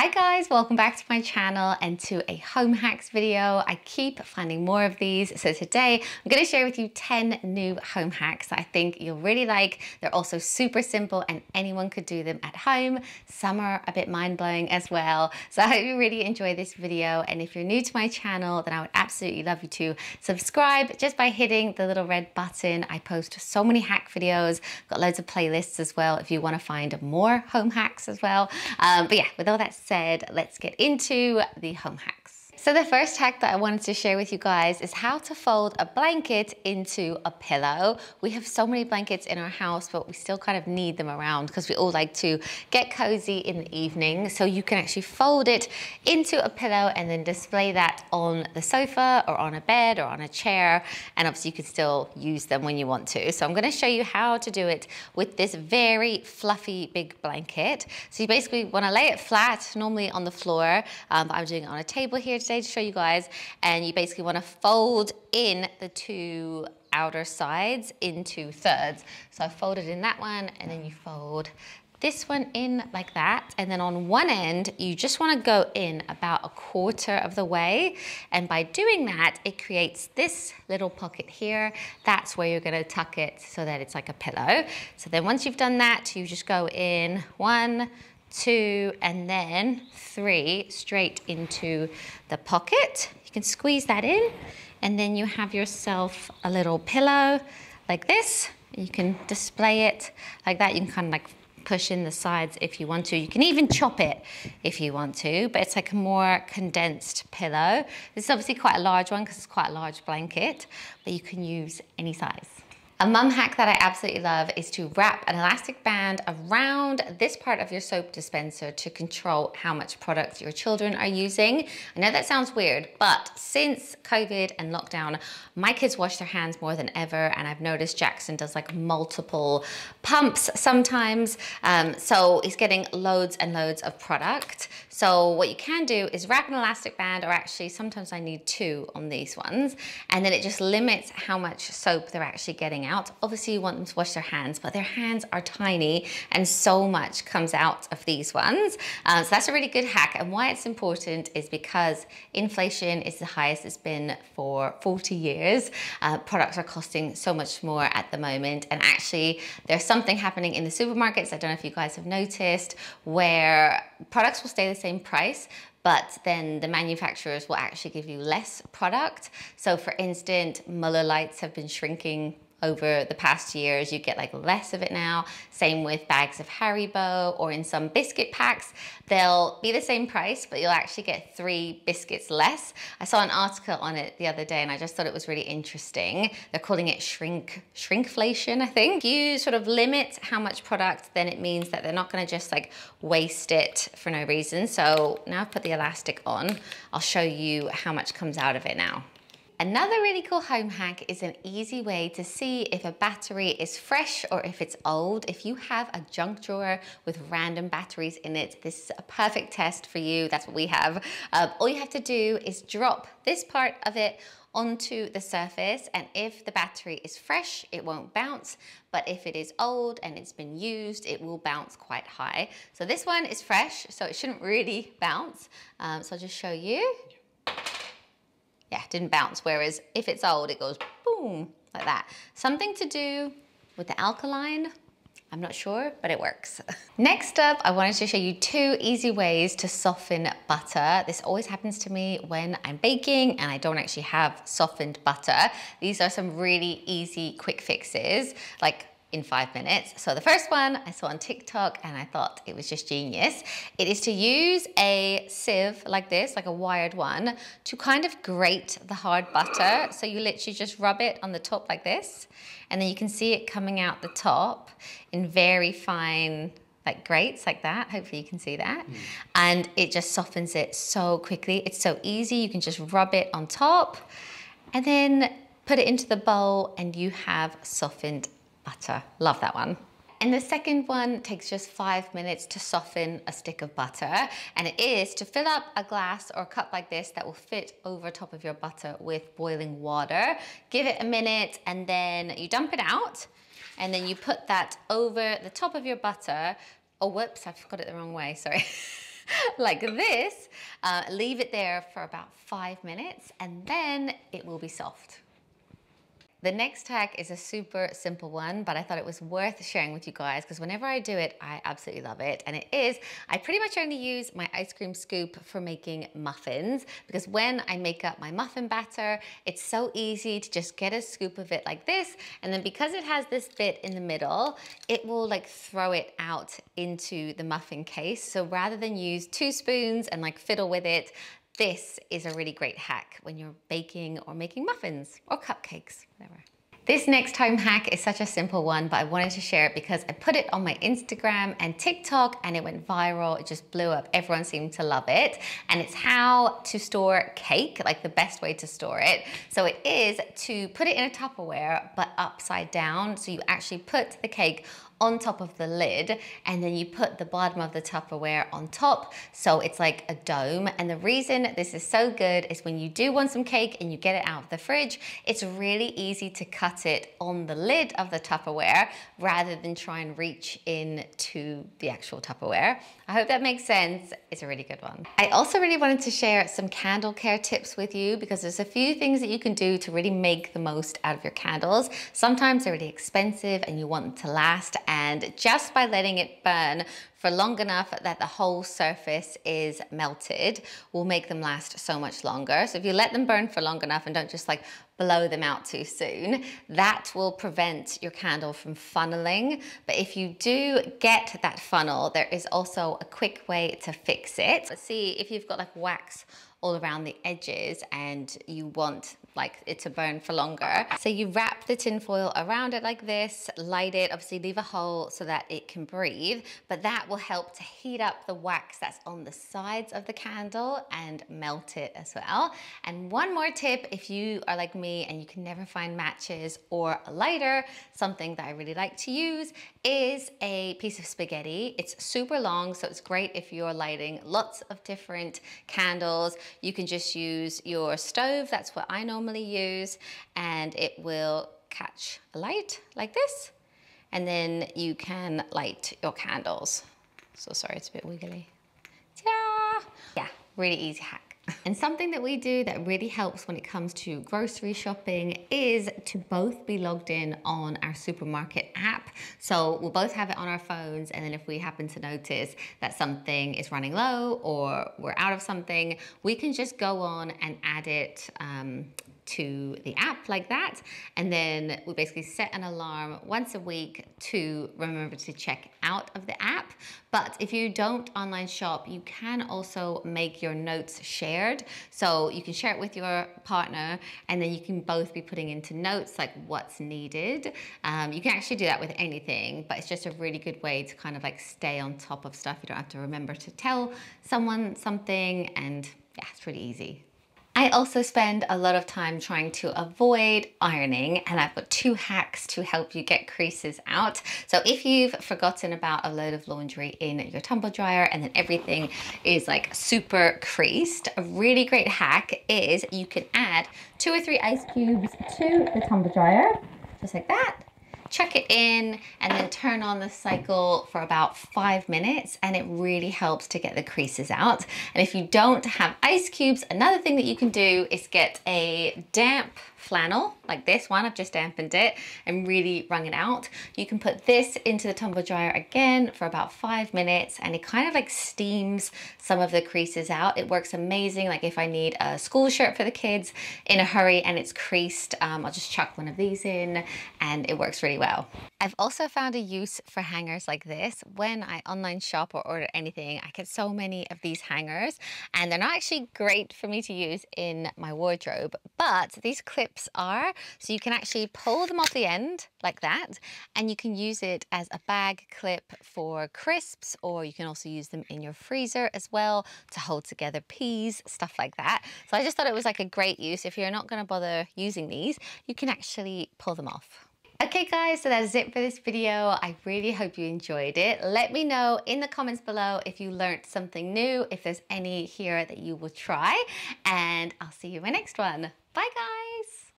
Hi guys, welcome back to my channel and to a home hacks video. I keep finding more of these. So today I'm gonna share with you 10 new home hacks I think you'll really like. They're also super simple and anyone could do them at home. Some are a bit mind-blowing as well. So I hope you really enjoy this video. And if you're new to my channel, then I would absolutely love you to subscribe just by hitting the little red button. I post so many hack videos, got loads of playlists as well if you wanna find more home hacks as well. Um, but yeah, with all that said, let's get into the home hacks. So the first hack that I wanted to share with you guys is how to fold a blanket into a pillow. We have so many blankets in our house, but we still kind of need them around because we all like to get cozy in the evening. So you can actually fold it into a pillow and then display that on the sofa or on a bed or on a chair. And obviously you can still use them when you want to. So I'm gonna show you how to do it with this very fluffy big blanket. So you basically wanna lay it flat, normally on the floor, um, but I'm doing it on a table here today to show you guys. And you basically wanna fold in the two outer sides into thirds. So I folded in that one and then you fold this one in like that. And then on one end, you just wanna go in about a quarter of the way. And by doing that, it creates this little pocket here. That's where you're gonna tuck it so that it's like a pillow. So then once you've done that, you just go in one, two, and then three straight into the pocket. You can squeeze that in, and then you have yourself a little pillow like this. You can display it like that. You can kind of like push in the sides if you want to. You can even chop it if you want to, but it's like a more condensed pillow. This is obviously quite a large one because it's quite a large blanket, but you can use any size. A mum hack that I absolutely love is to wrap an elastic band around this part of your soap dispenser to control how much product your children are using. I know that sounds weird, but since COVID and lockdown, my kids wash their hands more than ever, and I've noticed Jackson does like multiple pumps sometimes, um, so he's getting loads and loads of product. So what you can do is wrap an elastic band, or actually sometimes I need two on these ones, and then it just limits how much soap they're actually getting out. Obviously you want them to wash their hands, but their hands are tiny and so much comes out of these ones. Um, so that's a really good hack. And why it's important is because inflation is the highest it's been for 40 years. Uh, products are costing so much more at the moment. And actually there's something happening in the supermarkets, I don't know if you guys have noticed, where products will stay the same price, but then the manufacturers will actually give you less product. So for instance, Muller lights have been shrinking over the past years. You get like less of it now. Same with bags of Haribo or in some biscuit packs. They'll be the same price, but you'll actually get three biscuits less. I saw an article on it the other day and I just thought it was really interesting. They're calling it shrink, shrinkflation, I think. You sort of limit how much product, then it means that they're not gonna just like waste it for no reason. So now I've put the elastic on, I'll show you how much comes out of it now. Another really cool home hack is an easy way to see if a battery is fresh or if it's old. If you have a junk drawer with random batteries in it, this is a perfect test for you. That's what we have. Um, all you have to do is drop this part of it onto the surface and if the battery is fresh it won't bounce but if it is old and it's been used it will bounce quite high so this one is fresh so it shouldn't really bounce um, so I'll just show you yeah, didn't bounce. Whereas if it's old, it goes boom, like that. Something to do with the alkaline, I'm not sure, but it works. Next up, I wanted to show you two easy ways to soften butter. This always happens to me when I'm baking and I don't actually have softened butter. These are some really easy quick fixes, like in five minutes. So the first one I saw on TikTok and I thought it was just genius. It is to use a sieve like this, like a wired one, to kind of grate the hard butter. So you literally just rub it on the top like this, and then you can see it coming out the top in very fine like grates like that. Hopefully you can see that. Mm. And it just softens it so quickly. It's so easy. You can just rub it on top and then put it into the bowl and you have softened butter. Love that one. And the second one takes just five minutes to soften a stick of butter. And it is to fill up a glass or a cup like this that will fit over top of your butter with boiling water. Give it a minute and then you dump it out. And then you put that over the top of your butter. Oh, whoops, I've got it the wrong way, sorry. like this. Uh, leave it there for about five minutes and then it will be soft. The next hack is a super simple one, but I thought it was worth sharing with you guys because whenever I do it, I absolutely love it. And it is, I pretty much only use my ice cream scoop for making muffins because when I make up my muffin batter, it's so easy to just get a scoop of it like this. And then because it has this bit in the middle, it will like throw it out into the muffin case. So rather than use two spoons and like fiddle with it, this is a really great hack when you're baking or making muffins or cupcakes, whatever. This next home hack is such a simple one, but I wanted to share it because I put it on my Instagram and TikTok and it went viral. It just blew up. Everyone seemed to love it. And it's how to store cake, like the best way to store it. So it is to put it in a Tupperware, but upside down. So you actually put the cake on top of the lid and then you put the bottom of the Tupperware on top so it's like a dome and the reason this is so good is when you do want some cake and you get it out of the fridge it's really easy to cut it on the lid of the Tupperware rather than try and reach in to the actual Tupperware. I hope that makes sense. It's a really good one. I also really wanted to share some candle care tips with you because there's a few things that you can do to really make the most out of your candles. Sometimes they're really expensive and you want them to last and just by letting it burn for long enough that the whole surface is melted will make them last so much longer. So if you let them burn for long enough and don't just like blow them out too soon, that will prevent your candle from funneling. But if you do get that funnel, there is also a quick way to fix it. Let's see if you've got like wax all around the edges and you want like it to burn for longer. So you wrap the tin foil around it like this, light it, obviously leave a hole so that it can breathe, but that will help to heat up the wax that's on the sides of the candle and melt it as well. And one more tip, if you are like me and you can never find matches or a lighter, something that I really like to use is a piece of spaghetti. It's super long, so it's great if you're lighting lots of different candles. You can just use your stove, that's what I normally use, and it will catch a light like this. And then you can light your candles. So sorry, it's a bit wiggly. Yeah, really easy hack. And something that we do that really helps when it comes to grocery shopping is to both be logged in on our supermarket app. So we'll both have it on our phones. And then if we happen to notice that something is running low or we're out of something, we can just go on and add it um, to the app like that. And then we basically set an alarm once a week to remember to check out of the app. But if you don't online shop, you can also make your notes shared. So you can share it with your partner and then you can both be putting into notes like what's needed. Um, you can actually do that with anything, but it's just a really good way to kind of like stay on top of stuff. You don't have to remember to tell someone something and yeah, it's really easy. I also spend a lot of time trying to avoid ironing and I've got two hacks to help you get creases out. So if you've forgotten about a load of laundry in your tumble dryer and then everything is like super creased, a really great hack is you can add two or three ice cubes to the tumble dryer, just like that chuck it in and then turn on the cycle for about five minutes and it really helps to get the creases out. And if you don't have ice cubes, another thing that you can do is get a damp flannel like this one. I've just dampened it and really wrung it out. You can put this into the tumble dryer again for about five minutes and it kind of like steams some of the creases out. It works amazing. Like if I need a school shirt for the kids in a hurry and it's creased, um, I'll just chuck one of these in and it works really well. I've also found a use for hangers like this. When I online shop or order anything, I get so many of these hangers and they're not actually great for me to use in my wardrobe, but these clips are, so you can actually pull them off the end like that and you can use it as a bag clip for crisps or you can also use them in your freezer as well to hold together peas, stuff like that. So I just thought it was like a great use. If you're not gonna bother using these, you can actually pull them off. Okay guys, so that's it for this video. I really hope you enjoyed it. Let me know in the comments below if you learned something new, if there's any here that you will try, and I'll see you in my next one. Bye guys!